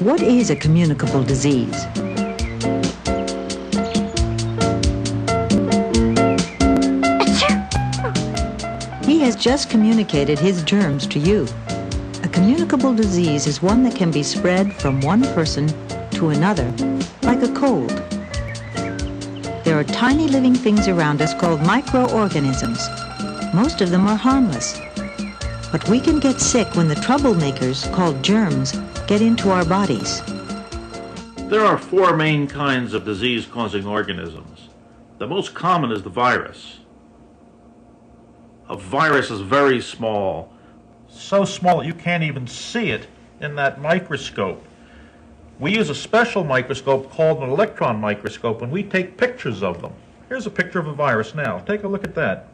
What is a communicable disease? He has just communicated his germs to you. A communicable disease is one that can be spread from one person to another, like a cold. There are tiny living things around us called microorganisms. Most of them are harmless. But we can get sick when the troublemakers, called germs, get into our bodies. There are four main kinds of disease causing organisms. The most common is the virus. A virus is very small, so small that you can't even see it in that microscope. We use a special microscope called an electron microscope and we take pictures of them. Here's a picture of a virus now. Take a look at that.